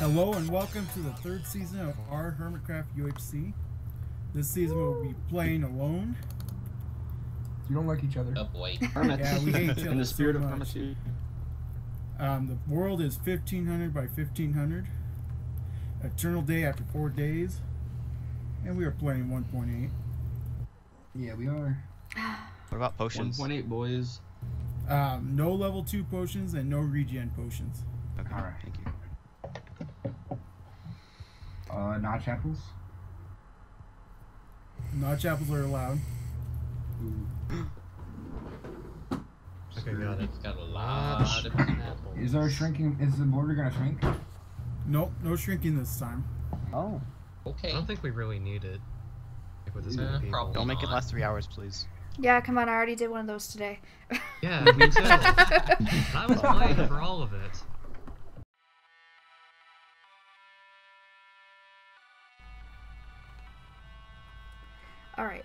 Hello and welcome to the third season of our Hermitcraft UHC. This season we'll be playing alone. You don't like each other. Oh boy. Hermit. Yeah, we hate each In the spirit so of much. hermitude. Um, the world is 1500 by 1500. Eternal day after four days. And we are playing 1.8. Yeah, we are. What about potions? 1.8 boys. Um, no level 2 potions and no regen potions. Okay, Alright. thank you. Uh, notch apples. Notch apples are allowed. Okay, got it. It's got a lot of pineapple. Is our shrinking? Is the border gonna shrink? Nope, no shrinking this time. Oh. Okay. I don't think we really need it. With this Yeah, probably. Don't make it last three hours, please. Yeah, come on, I already did one of those today. Yeah, me too. I was playing for all of it.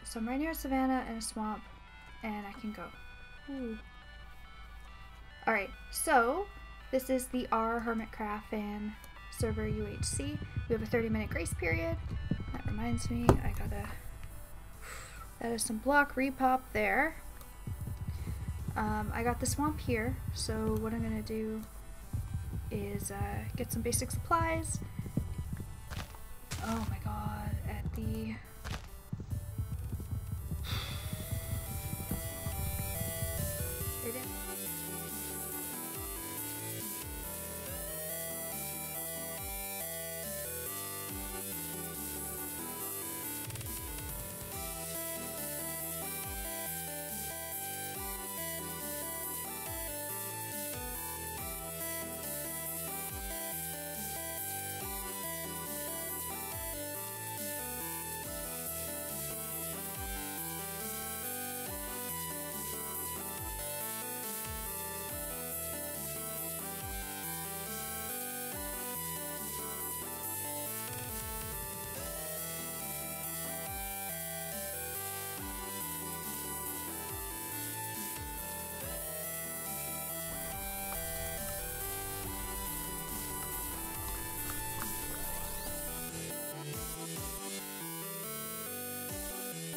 So I'm right near a savannah and a swamp, and I can go. Ooh. Alright, so this is the R Hermitcraft fan server UHC. We have a 30 minute grace period. That reminds me, I gotta. That is some block repop there. Um, I got the swamp here, so what I'm gonna do is uh, get some basic supplies. Oh my god, at the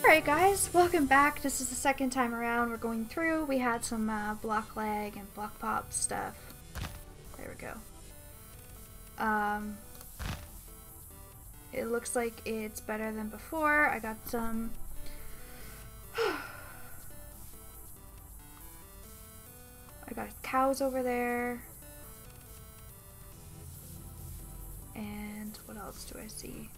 Alright guys, welcome back. This is the second time around we're going through. We had some uh, block lag and block pop stuff. There we go. Um, it looks like it's better than before. I got some... I got cows over there. And what else do I see?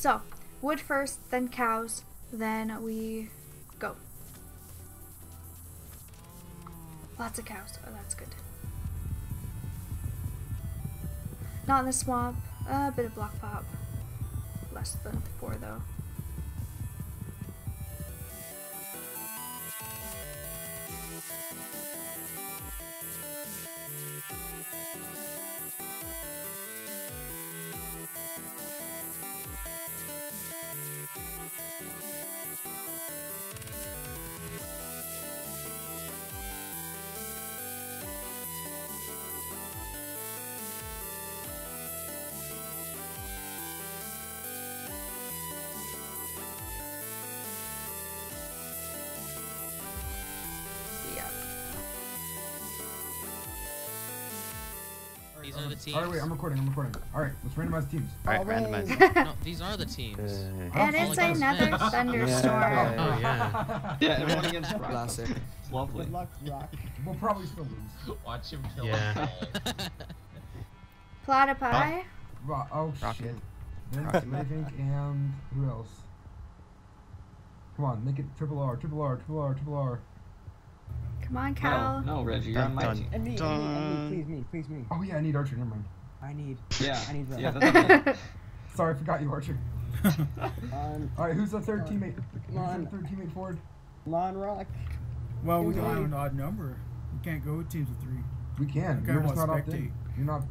So, wood first, then cows, then we go. Lots of cows. Oh, that's good. Not in the swamp. A bit of block pop. Less than before, though. These are the teams. All right, wait. I'm recording. I'm recording. All right, let's randomize teams. Alright, randomize. No, these are the teams. And it's my God. another thunderstorm. Oh yeah. Yeah, everyone against Rock. Classic. It's lovely. We'll probably still lose. Watch him kill Yeah. us all. Platypi. Ro- oh Rocket. shit. Vince, Rocket I think, and who else? Come on, make it triple R, triple R, triple R, triple R. Come on, No, Cal. no, Reggie, you're on my Dun, team. And me, and me, and Dun. me, please me, please me. Oh yeah, I need Archer. Never mind. I need. Yeah, I need that. yeah, that's okay. Sorry, I forgot you, Archer. On um, All right, who's the third uh, teammate? Who's on. the third teammate forward? Lawn Rock. well, we Here don't have an odd number. We can't go with teams of three. We can. Okay, You're just not opted spectate. in. You're not.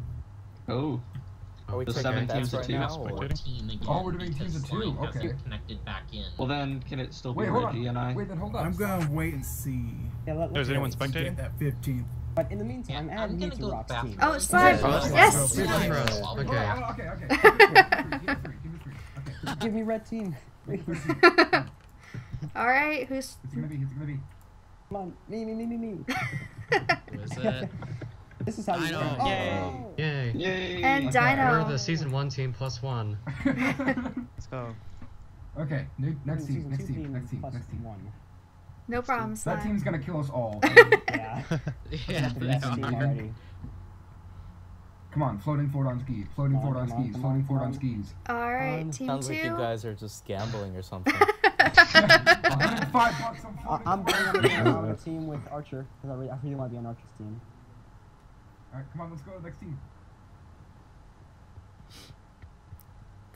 Oh, Are we The taking seven teams of right two. now, or- 14. Oh, we're doing teams of two, okay. Connected back in. Well then, can it still be Wait, hold Reggie on. and I? Wait, then hold on. I'm gonna wait and see. Yeah, let, let's anyone go. to spectating? Get that 15th. But in the meantime, Yeah, add I'm me gonna go Rock's back. team. Oh, slime. Oh, that's Yes. Good Slime. for us. I'll Okay. Oh, okay, okay. Okay. Give me red team. Give it free. All right, who's It's gonna be. It's gonna be. Come on, me, me, me, me, me. Who is it? This is how you Dino. win. Oh. Yay. Yay. Yay! and Okay. Dino? We're the season one team plus one. Let's go. Okay. New, next team. Next two team. Next team. plus Next team. One. No problem, That team's gonna kill us all. Yeah. Yeah, the they best team are. already. Come on, floating forward on skis. Floating Come on, forward on on, skis. come Floating forward on on. skis. All right, Um, team sounds two. like you guys are just gambling or something. 105 bucks on I- floating I'm forward. going on a team with Archer because I really, I really want to be on Archer's team. Alright, come on, let's go to the next team.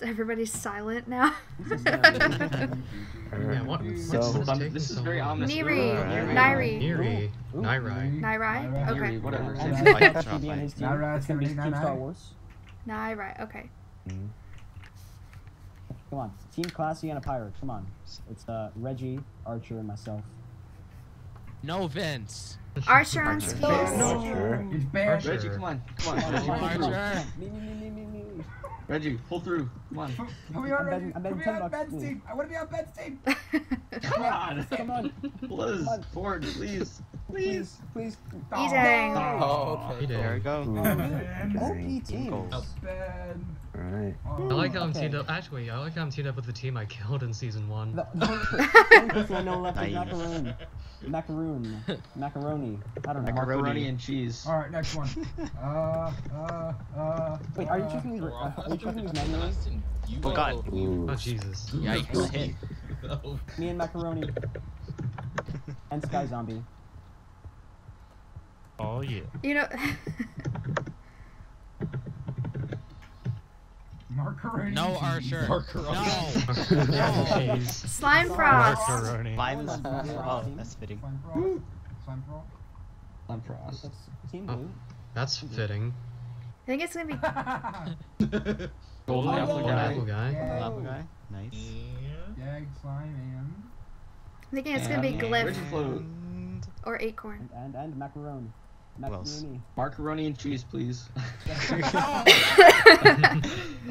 Everybody's silent now. This is Yeah, what, So- this this is very ominous. Niri, Alright. Niri. Niri. Ooh. Nairai. Nairai? Okay. Whatever. And Yeah. Team Fight, Archer drop be on fight. his team. Nara, It's going to be Team Nara. Star Wars. Nairai. Okay. Come on, Team Classy and a Pirate. Come on. It's uh, Reggie, Archer, and myself. No Vince. Archer on Archer. skis. Sure. It's bad. Archer. Reggie, come on, come on, Come on, Reggie, come pull on, through. come Archer. Me, me, me, me, me, me. Reggie, pull through. Come on. Put me on I'm Reggie. betting- I'm Put betting me 10 on Ben's team. I want to be on Ben's team. Come on. Come on, Liz, Come on. forward, please. please, please. Eating. Oh. Oh, oh, okay. did. There we go. OP team. Oh, ben. Alright. I like how I'm Okay. teamed up. Actually, I like how I'm teamed up with the team I killed in season one. The, the only the only person I know left is Nice. macaroon. Macaroon. Macaroni. I don't know. Macaroni. Macaroni and cheese. All right, next one. Uh, uh, uh. Wait, are you uh, choosing these? We're Are, all are you choosing these manually? Oh, God. Ooh. Oh Jesus. Yikes. Hit. Me and macaroni. and Sky Zombie. Oh yeah. You know. Macaroni. No. Archer. Macaroni. No. No. Slime frost. Macaroni. Slime Oh, Frost. that's fitting. Slime frost. Slime frost. I'm. Oh, that's Team Oh. That's fitting. I think it's gonna be. Golden Oh, apple guy. Apple guy. Yeah. Apple guy. Nice. Yeah. Yag, slime, and. I'm thinking it's gonna be And glyph And or acorn. And, and, and macaron. Who else? Macaroni. Macaroni and cheese, please.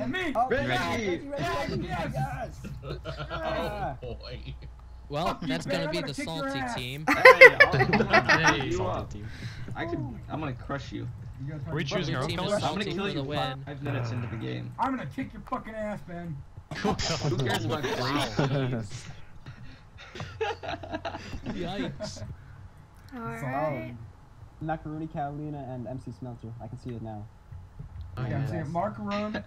Me. Oh, Reggie! Reggie, Reggie, Reggie, Yes! yes! Oh boy. Well, Fuck that's Ben, gonna I'm be gonna the salty team. hey, I'll, I'm gonna Hey. Oh, beat oh, you Salty team. I could. I'm gonna crush you. you Are we choosing our own colors? I'm gonna kill you win. five minutes into the game. I'm gonna kick your fucking ass, Ben. Who cares about cheese? Yikes. Alright. Macaroni, Catalina, and MC Smelter. I can see it now. Oh, Okay, I'm yeah. saying Macaron,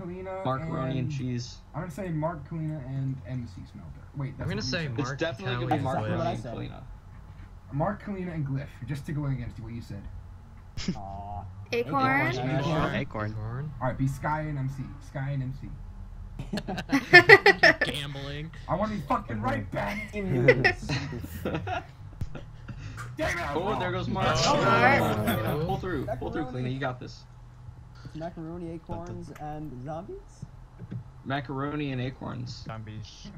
Kalina, Macaroni and cheese. I'm gonna say Mark, Kalina, and MC Smelter. Wait, that's I'm gonna say said. It's definitely Kelly, gonna be That's exactly what I Macaroni and said. Kalina. Mark, Kalina, and Glyph. Just to go against what you said. Aw. Acorn. Acorn. Acorn. Acorn. All right, be Sky and MC. Sky and MC. Gambling. I want to be fucking right, Ben. Damn it! Oh, there goes Mark. Oh, Mark. Oh, Pull through. Pull through, Macaroni. You got this. Macaroni, acorns, and zombies? Macaroni and acorns. Zombies.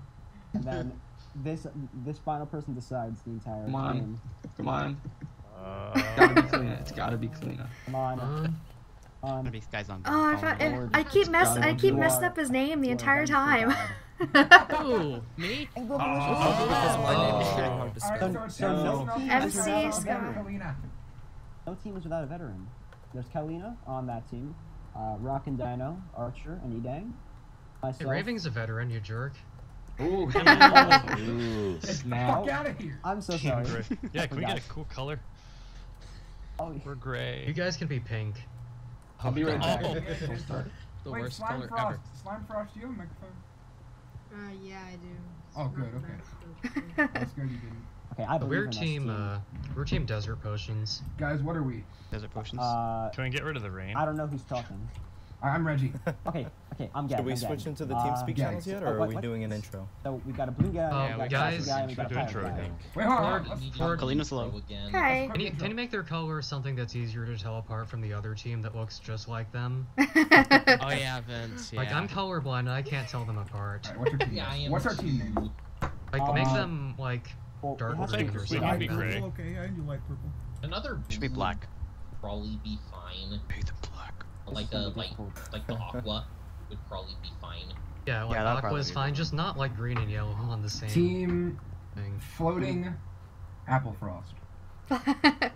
And then this this final person decides the entire Come on. game. Come on. Uh, It's gotta be Kalina. It's gotta be Kalina. Come on. um, on. Gonna be Sky Zombie. Oh, I, Follow thought, I keep mess. I keep You messing up his name the entire time. God. Ooh, me? And Global Oh, my name is Oh. Jack All right, Harvest. so So no no team team is without without a Sky. veteran, No team is without a veteran. There's Kalina on that team. Uh, Rock and Dino, Archer, and Edang. hey, Myself. Raving's a veteran, you jerk. Ooh. Ooh. Get the Snap. fuck out of here. I'm so sorry. Yeah, can we get a cool color? Oh, We're gray. You guys can be pink. I'll be right back. Oh. The Wait, worst Slime color Frost. ever. Slime Frost, you have a microphone? Uh, yeah, I do. Oh, good, okay. I was scared you didn't. okay, I believe We're in this team, uh, we're team Desert Potions. Guys, what are we? Desert potions. Uh, Can we get rid of the rain? I don't know who's talking. I- I'm Reggie. Okay, okay, I'm Gavin. Should we I'm switch Gavin. into the Uh, TeamSpeak yeah. channels yet, Oh, or are we what? doing an intro? So we got a blue guy, Uh, we got a guys, guy, we got a do pirate intro, I guy. think. Wait, hold on. Lord, Let's, Kalina's low. Again. Hi. Can you, can you make their color something that's easier to tell apart from the other team that looks just like them? Oh yeah, Vince. Yeah. Like, I'm colorblind and I can't tell them apart. All right, what's your team Yeah, name? What's our team name? Like, make Uh, them, like, Well, dark has green or something Light like that. purple, okay, I do light purple. Another Should be black. Probably be fine. Pay them black. Like This is a gonna like like the aqua would probably be fine. Yeah, like that'll aqua is fine, fine. just not like green and yellow on the same Team thing. floating apple frost.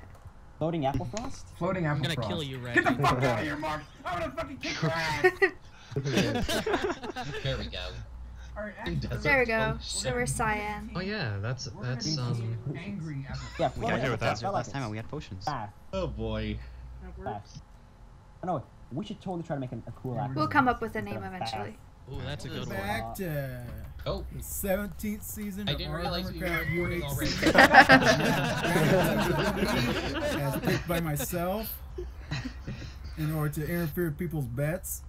Floating apple frost? Floating apple gonna frost. kill you, Get the fuck out of here, Mark! I'm gonna fucking kick your ass! There we go. There we go. So we're cyan. Oh yeah, that's that's um angry apple Yeah, We floating gotta do with that. frost. I like Last time it. we had potions. Fast, Oh boy. fast. I know. We should totally try to make a, a cool apple. We'll come up with a name eventually. Ooh, that's a good one. Back to Oh, the 17th season I of didn't our realize we were Democrat recording already. As picked by myself in order to interfere with people's bets.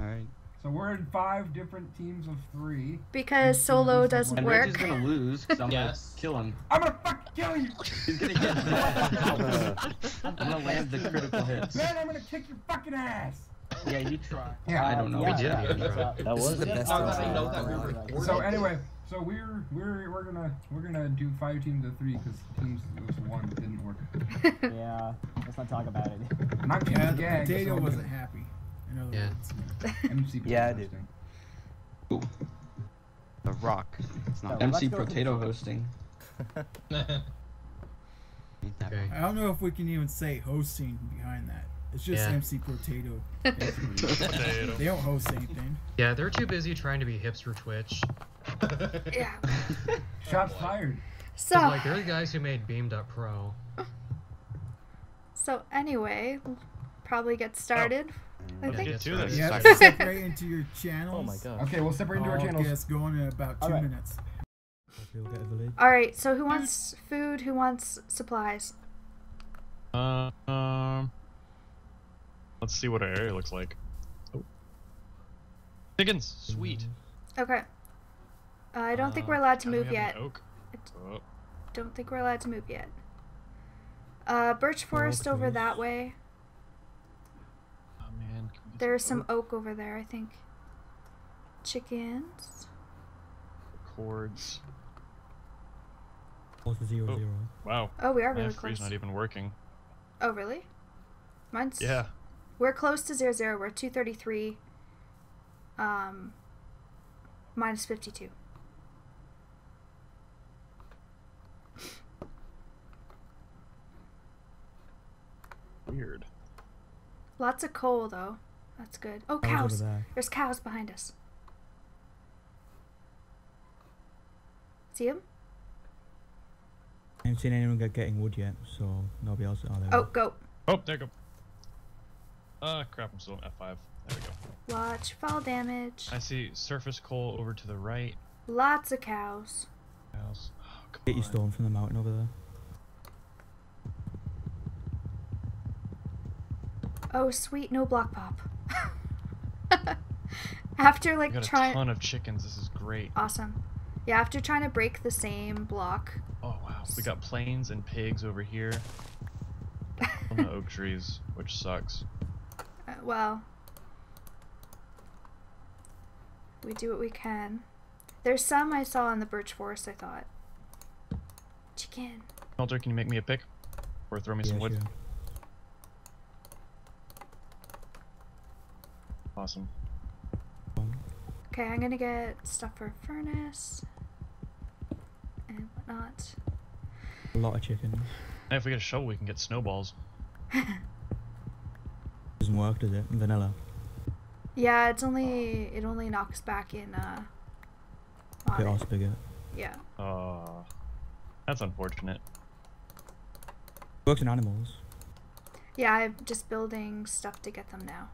Alright. So we're in five different teams of three. Because solo doesn't And work. Reggie's gonna lose because I'm Yes. gonna kill him. I'm gonna fucking kill you! He's gonna get. I'm gonna land the critical hits. Man, I'm gonna kick your fucking ass! Yeah, you try. Yeah, I don't know. Yeah, did yeah, the that's, intro. uh, That was the best all I know that we right, were So anyway, so we're we're we're gonna we're gonna do five teams of three because teams was one didn't work. Yeah, let's not talk about it. And I'm team Yeah, the gag. potato so wasn't gonna- happy. In other Yeah. words. MC Yeah, I potato do. hosting. The rock. It's not. So- MC let's go to- Potato hosting. Ain't that okay. I don't know if we can even say hosting behind that. It's just Yeah. MC Potato. they don't host anything. Yeah, they're too busy trying to be hipster Twitch. yeah. Shots fired. So, Like they're the guys who made Beam.pro. so anyway, probably get started. Oh. I Yeah, think. get do started. this. You have Sorry. to separate into your channels. Oh my god. Okay, we'll separate into our I'll channels. get us going in about two Alright. minutes. We'll get a village. All right. So who wants food? Who wants supplies? Uh, um, let's see what our area looks like. Oh. Chickens, sweet. Okay. Uh, I don't think Uh, we're allowed to move yet. Oak. Oh, Don't think we're allowed to move yet. Uh, birch forest over trees. that way. oh man. can we get There's some some oak over there, I think. Chickens. oak cords? Oh, wow. Oh, we are My really F3's close. not even working. Oh, really? Mine's. Yeah. We're close to zero zero. We're two thirty three. Um. Minus fifty two. Weird. Lots of coal though. That's good. Oh, cows. There's cows behind us. See them? I haven't seen anyone get getting wood yet, so nobody else. Oh, there Oh, go. Oh, there you go. Uh, crap, I'm still on F5. There we go. Watch fall damage. I see surface coal over to the right. Lots of cows. Else. Oh, come Get your on. stone from the mountain over there. Oh, sweet, no block pop. after We like got a trying. ton of chickens. This is great. Awesome. Yeah, after trying to break the same block. Oh wow, we got plains and pigs over here. on the oak trees, which sucks. Uh, well, we do what we can. There's some I saw in the birch forest. I thought. Chicken. Melter, can you make me a pick? Or throw me some wood? sure. Awesome. Okay, I'm gonna get stuff for furnace and whatnot. A lot of chickens. And if we get a shovel, we can get snowballs. Doesn't work, does it? Vanilla. Yeah, it's only it only knocks back in. Uh, on Pit it. Yeah. Uh, that's unfortunate. Works in animals. Yeah, I'm just building stuff to get them now.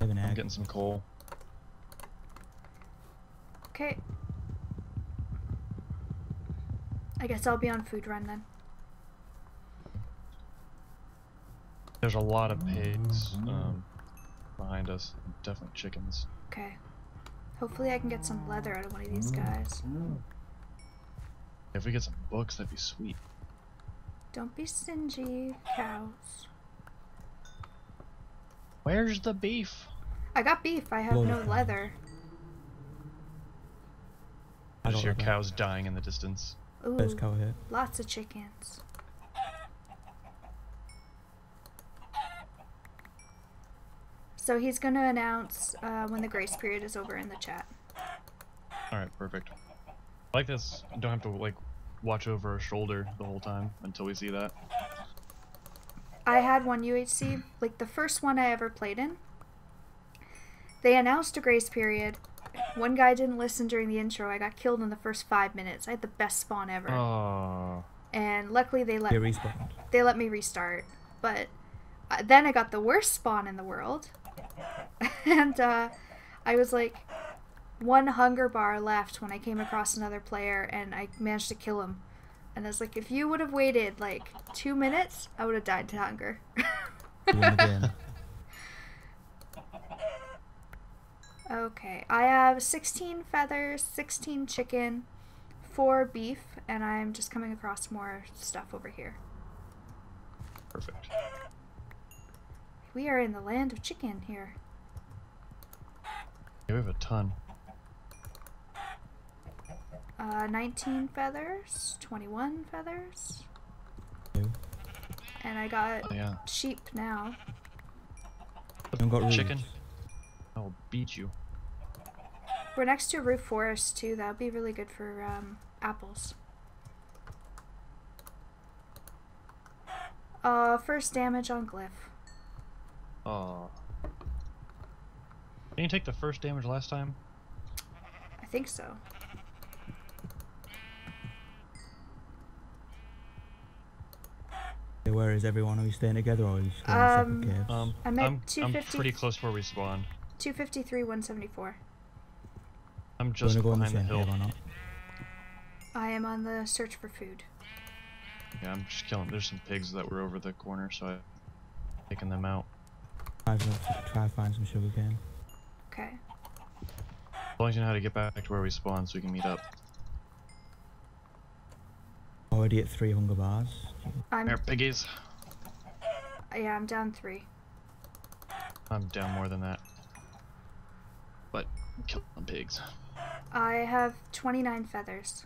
Have an I'm getting some coal. Okay. I guess I'll be on food run then. There's a lot of pigs um, behind us. Definitely chickens. Okay. Hopefully I can get some leather out of one of these guys. If we get some books, that'd be sweet. Don't be stingy, cows. Where's the beef? I got beef. I have Load no of leather. I I just hear cows dying in the distance. Ooh, First cow hit. lots of chickens. So he's gonna announce uh, when the grace period is over in the chat. Alright, perfect. I like this. I don't have to like watch over our shoulder the whole time until we see that. I had one UHC, like the first one I ever played in. They announced a grace period. One guy didn't listen during the intro. I got killed in the first five minutes. I had the best spawn ever, Oh. and luckily they let Get respawned. they let me restart. But uh, then I got the worst spawn in the world, and uh, I was like one hunger bar left when I came across another player, and I managed to kill him. And I was like, if you would have waited like two minutes, I would have died to hunger. You won the game. Okay, I have 16 feathers, 16 chicken, 4 beef, and I'm just coming across more stuff over here. Perfect. We are in the land of chicken here. Yeah, we have a ton. Uh, 19 feathers, 21 feathers, Two. and I got Oh, yeah. sheep now. Haven't got Chicken. I'll beat you. We're next to a roof forest too. That would be really good for um, apples. Uh, first damage on glyph. Oh. Didn't you take the first damage last time? I think so. Where is everyone? Are we staying together or are you staying Um, in separate caves? Um, I'm I'm, I'm pretty close to where we spawned. 253, 174. I'm just wanna go in the behind the hill. cave? I am on the search for food. Yeah, I'm just killing. There's some pigs that were over the corner, so I'm taking them out. Try to try to find some sugar cane. Okay. As long as you know how to get back to where we spawned, so we can meet up. Already at three hunger bars. I'm There, piggies. yeah, I'm down three. I'm down more than that. But killing pigs. I have 29 feathers.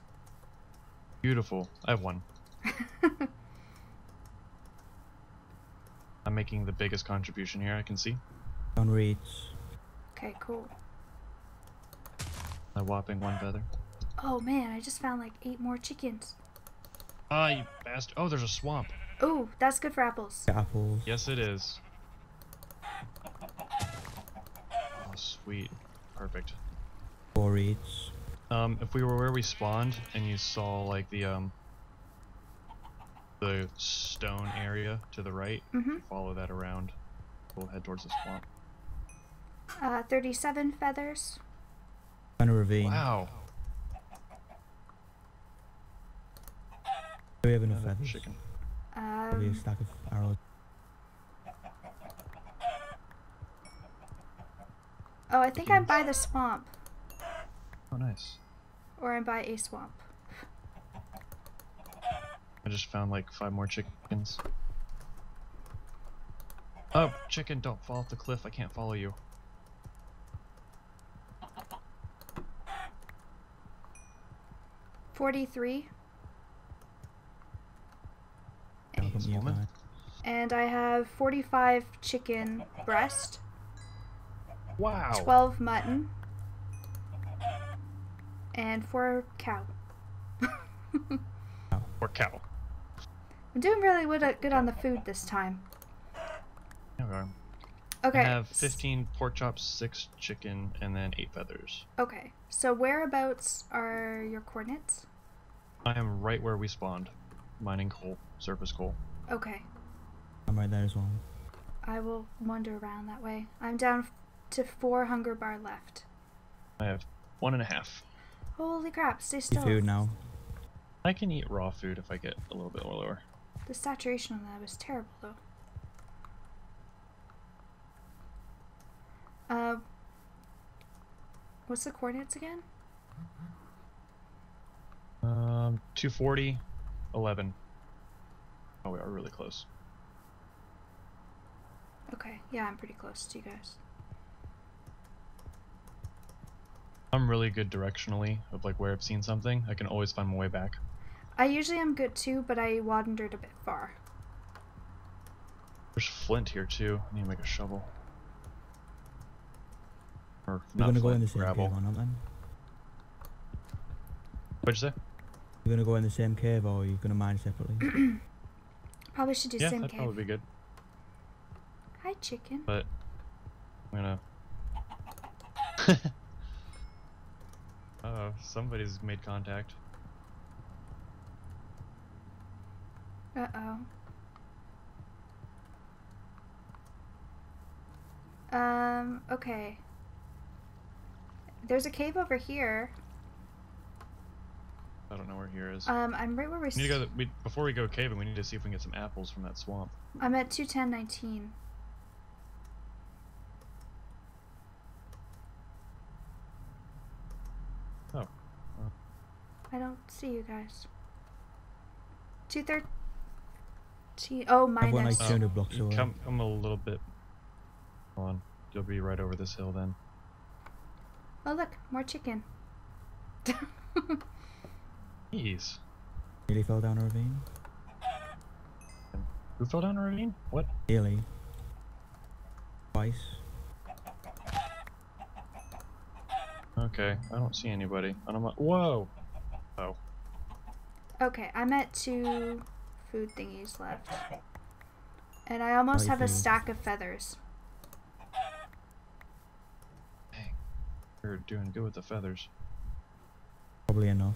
Beautiful. I have one. I'm making the biggest contribution here. I can see. On reeds. Okay, cool. A whopping one feather. Oh man, I just found like eight more chickens. Ah, you bastard! Oh, there's a swamp. Ooh, that's good for apples. Apples. Yes, it is. Oh, sweet. Perfect. Four reeds. Um, if we were where we spawned and you saw like the um the stone area to the right, Mhm. follow that around. We'll head towards the swamp. Uh, 37 feathers. Find a ravine. Wow. Do we have enough feathers? chicken. Probably a Um, stack of arrows. oh, I think I'm by the swamp, Oh, nice. or I'm by a swamp. I just found like five more chickens. Oh, chicken, don't fall off the cliff. I can't follow you. Forty-three, I'll come to you woman. and I have forty-five chicken breast, Wow. twelve mutton, and four cow. Or cow. I'm doing really good good on the food this time. There we are. Okay. I have 15 pork chops, 6 chicken, and then 8 feathers. Okay, so whereabouts are your coordinates? I am right where we spawned. Mining coal, surface coal. Okay, I'm right there as well. I will wander around that way. I'm down to four hunger bar left. I have one and a half. Holy crap, stay Your still. food now. I can eat raw food if I get a little bit lower. The saturation on that was terrible though. Uh, what's the coordinates again? Um, 240, 11. Oh, we are really close. Okay, yeah, I'm pretty close to you guys. I'm really good directionally of like where I've seen something. I can always find my way back. I usually am good too, but I wandered a bit far. There's flint here too. I need to make a shovel. Or We're not gonna go in flint, the same gravel. cave or not then? What'd you say? You're gonna go in the same cave or are you gonna mine separately? Probably should do yeah, same that'd probably be good. Hi, chicken. But I'm gonna. oh, somebody's made contact. Uh oh. Um, okay. There's a cave over here. I don't know where here is. Um, I'm right where we're. we need to go. We, before we go caving, we need to see if we can get some apples from that swamp. I'm at 21019. Oh. I don't see you guys. 213. Oh, I've got like minus. 200 blocks away. Uh, come, come a little bit. Hold on. You'll be right over this hill then. Oh, look, more chicken. Jeez. Nearly fell down a ravine. Who fell down a ravine? What? Nearly. Twice. Okay, I don't see anybody. And I'm like, whoa. Oh. Okay, I'm at two food thingies left. And I almost have a stack of feathers. Dang. You're doing good with the feathers. Probably enough.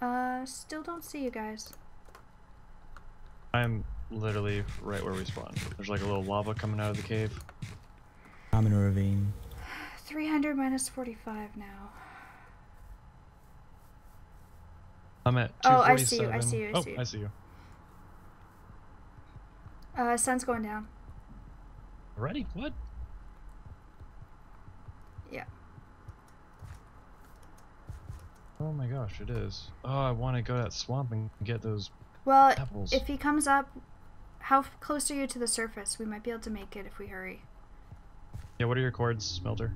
Uh, still don't see you guys. I'm literally right where we spawned. There's like a little lava coming out of the cave. I'm in a ravine. 300 minus 45 now. I'm at Oh, I see you, I see you, I oh, see you. I see you. Uh, sun's going down. Ready? What? Yeah. Oh my gosh, it is. Oh, I want to go to that swamp and get those Well, apples. if he comes up, how close are you to the surface? We might be able to make it if we hurry. Yeah, what are your cords, Smelter?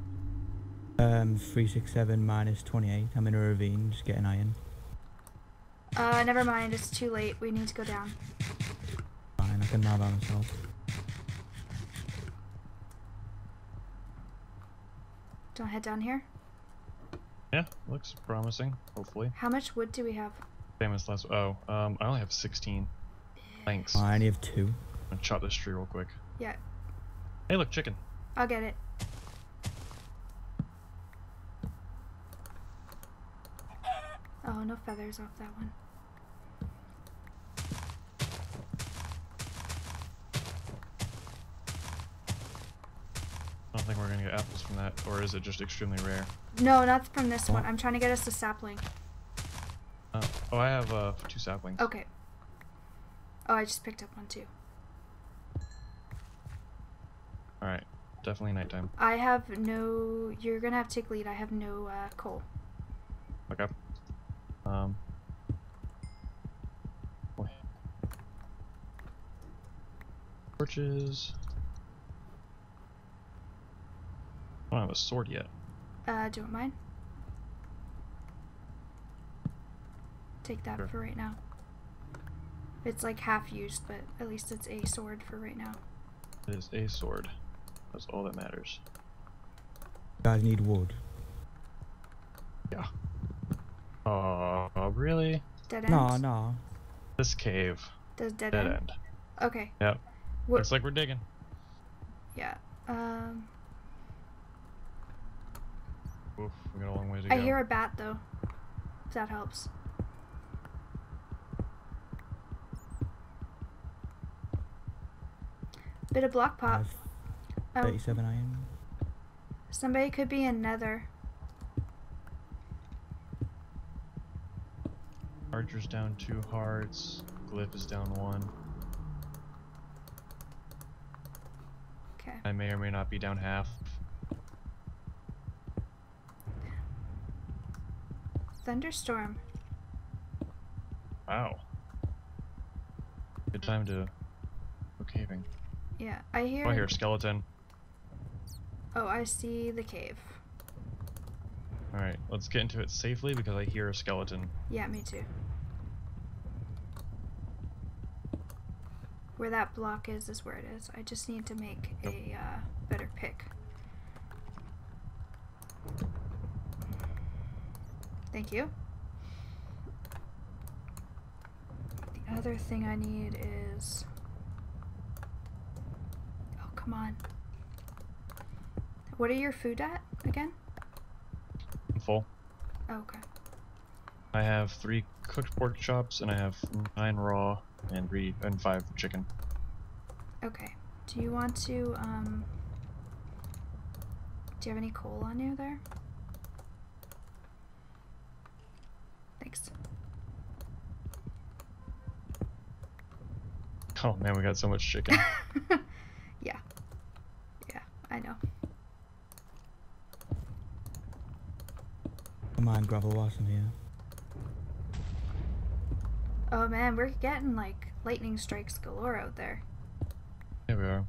Um, 367 minus 28. I'm in a ravine, just getting iron. Uh, never mind, it's too late. We need to go down. Fine, I can mine by myself. Don't head down here. Yeah, looks promising, hopefully. How much wood do we have? Famous last. Oh, um, I only have 16. Thanks. I only have two. I'm gonna chop this tree real quick. Yeah, Hey, look, chicken. I'll get it. Oh, no feathers off that one. Don't think we're gonna get apples from that, or is it just extremely rare? No, not from this one. I'm trying to get us a sapling. Uh, oh, I have uh, two saplings. Okay. Oh, I just picked up one too. Alright, definitely nighttime. I have no. You're gonna have to take lead. I have no uh, coal. Okay. Um. Torches. I don't have a sword yet. Uh, do you want mine? Take that Sure. for right now. It's like half used, but at least it's a sword for right now. It is a sword. That's all that matters. You guys need wood. Yeah. Oh, really? Dead end. No, no. This cave. Does dead, Dead end. end. Okay. Yep. What- Looks like we're digging. Yeah. Um. Oof, we got a long way to I go. hear a bat though. If that helps. Bit of block I pop. have Oh, 37 iron. somebody could be in Nether. Archer's down two hearts. Glyph is down one. Okay. I may or may not be down half. Thunderstorm. Wow. Good time to go caving. Yeah, I hear. Oh, I hear a skeleton. Oh, I see the cave. Alright, let's get into it safely because I hear a skeleton. Yeah, me too. Where that block is, is where it is. I just need to make a uh, better pick. Thank you. The other thing I need is. Oh, come on. What are your food at again? I'm full. Oh, okay. I have three cooked pork chops and I have nine raw and three and five chicken. Okay. Do you want to, um... Do you have any coal on you there? Thanks. Oh man, we got so much chicken. yeah. Yeah, I know. Come on, gravel whilst I'm here. Oh man, we're getting like lightning strikes galore out there. Here we are.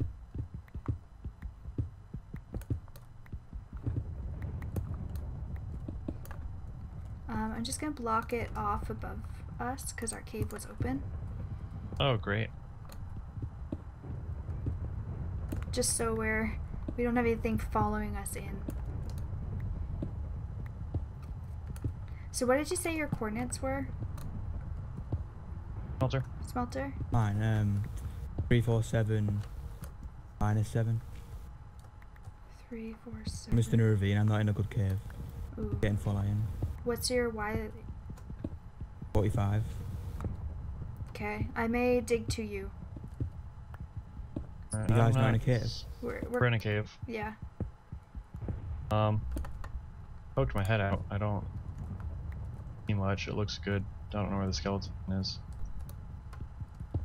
Um, I'm just gonna block it off above us because our cave was open. Oh great. Just so we're we don't have anything following us in. So what did you say your coordinates were? Smelter. Smelter? Mine, um, 347 minus 7. Three, four, seven. Mr. Ravine, I'm not in a good cave. Ooh. Getting full iron. What's your why? 45. Okay, I may dig to you. Alright, You guys I'm not in a not- cave? We're, We're in a cave. Yeah. Um, poked my head out. I don't see much. It looks good. I don't know where the skeleton is.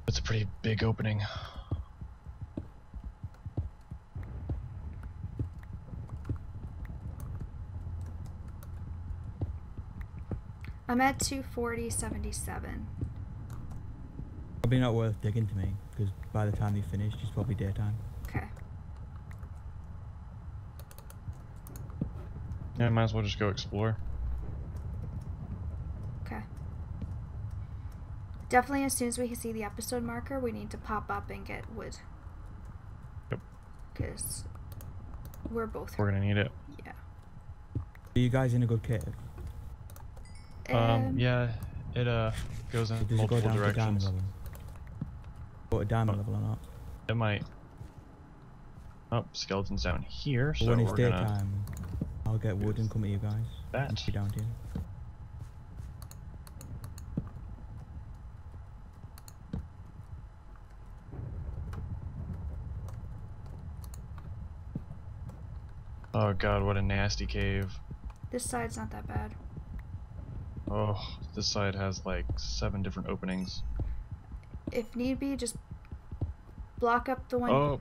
It's a pretty big opening. I'm at 240.77. Probably not worth digging to me, because by the time you finish, it's probably daytime. Okay. Yeah, might as well just go explore. Okay. Definitely, as soon as we see the episode marker, we need to pop up and get wood. Yep. Because we're both. We're gonna need it. Yeah. Are you guys in a good cave? Um, yeah, it uh goes in Does it go multiple down to diamond directions. level? Go to diamond level or not? It might. Oh, skeleton's down here, so when it's we're gonna. I'll get wood and come to you guys. That. Be down to you. Oh god, what a nasty cave. This side's not that bad. Oh, this side has like seven different openings. If need be, just block up the one. Oh,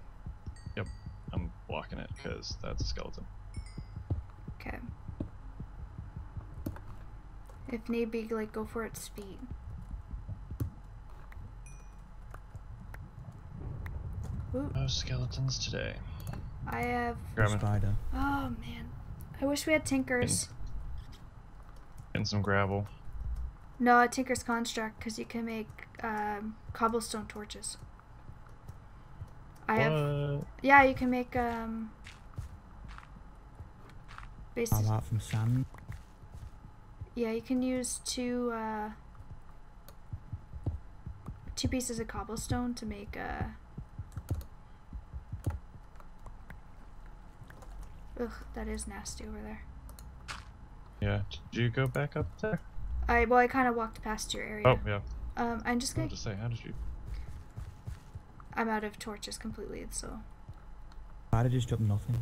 yep, I'm blocking it because that's a skeleton. Okay. If need be, like go for its feet. Ooh, No skeletons today. I have. Grabbing, Spider. Oh man, I wish we had tinkers. Getting some gravel. No, a tinker's construct because you can make um, cobblestone torches. I have. Yeah, you can make um. I'm Basically, out from sand. yeah, you can use two uh. Two pieces of cobblestone to make a. Ugh, that is nasty over there. Yeah, did you go back up there? I well, I kind of walked past your area. Oh, yeah. Um, I'm just gonna. was to say, how did you? I'm out of torches completely, so. Spider just dropped nothing.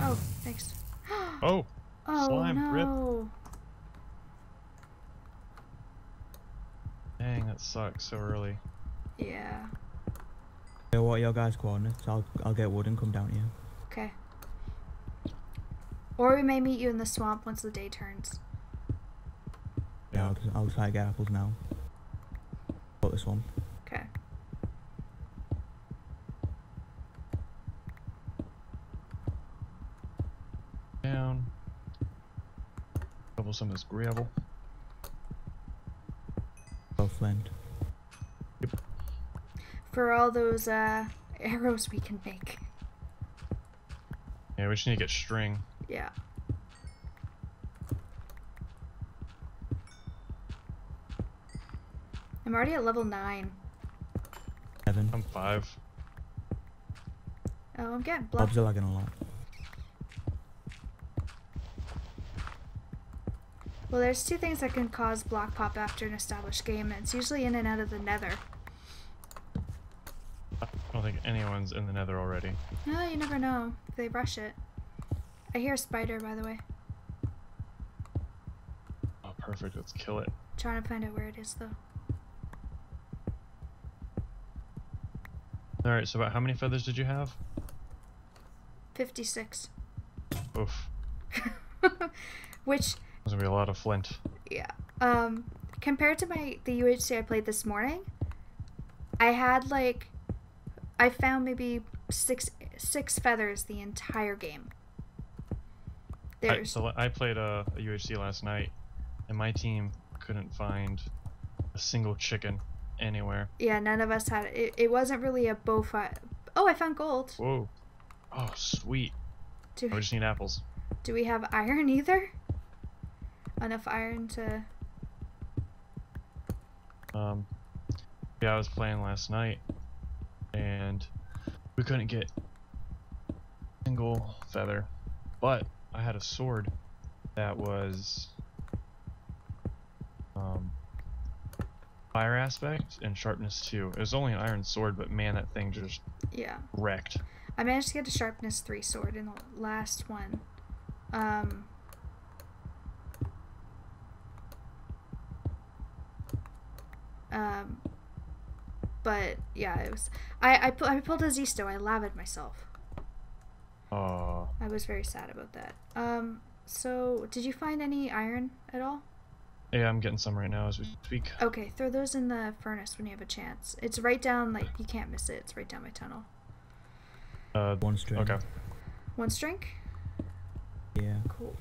Oh, thanks. Oh, Oh slime, rip. no! dang, that sucks so early. Yeah. Yeah, what are your guys' coordinates? I'll I'll get wood and come down here. Okay. Or we may meet you in the swamp once the day turns. Yeah, I'll, I'll try to get apples now. Put the swamp. Okay. Down. Double some of this gravel. Oh, flint. Yep. For all those uh, arrows we can make. Yeah, we just need to get string. Yeah. I'm already at level 9. Seven. I'm five. Oh, I'm getting blood. Bob's are lagging a lot. Well, there's two things that can cause block pop after an established game, and it's usually in and out of the nether. I don't think anyone's in the nether already. No, you never know they rush it. I hear a spider, by the way. Oh, perfect. Let's kill it. Trying to find out where it is, though. Alright, so about how many feathers did you have? 56. Oof. Which, There's gonna be a lot of flint. yeah. Um, compared to my the UHC I played this morning, I had like, I found maybe six six feathers the entire game. I, so I played a, a UHC last night, and my team couldn't find a single chicken anywhere. yeah, none of us had it. It wasn't really a bow fight. Oh, I found gold. Whoa. Oh, sweet. Do, I just need apples. do we have iron either? Enough iron to. Um, yeah, I was playing last night, and we couldn't get a single feather, but I had a sword that was um, fire aspect and sharpness too. It was only an iron sword, but man, that thing just Yeah. wrecked. I managed to get a sharpness three sword in the last one. Um. Um. But yeah, it was. I I, I pulled a Zisteau. I lavid myself. Oh, I was very sad about that. Um. So, did you find any iron at all? yeah, I'm getting some right now as we speak. Okay, throw those in the furnace when you have a chance. It's right down, like you can't miss it. It's right down my tunnel. Uh, One string. okay. One string. Yeah. Cool.